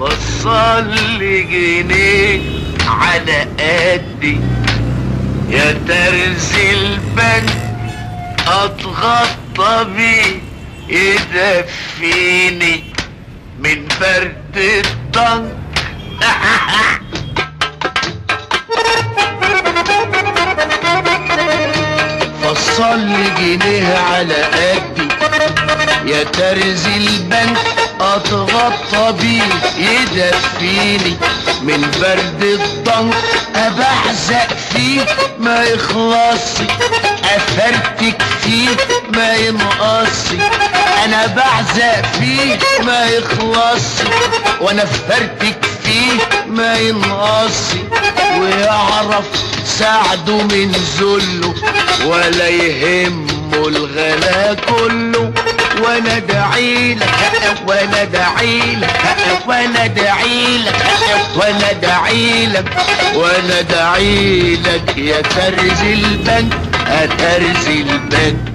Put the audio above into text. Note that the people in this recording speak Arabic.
فصل لي جنيه على قدي. يا ترز البنك أتغطى بيه يدفيني من برد الطنك فصل جنيه على قدي. يا ترز البنك اتغطى بيه يدفيني من برد الضنك أبعزق فيه ما يخلصي أفرتك فيه ما ينقصي. أنا بعزق فيه ما يخلصي وأنا فرتك فيه ما ينقصي. ويعرف ساعده من ذله ولا يهمه الغلا كله. وأنا دعيلك وأنا دعيلك وأنا دعيلك وأنا دعيلك وأنا دعيلك يا ترز البنك يا ترز البنك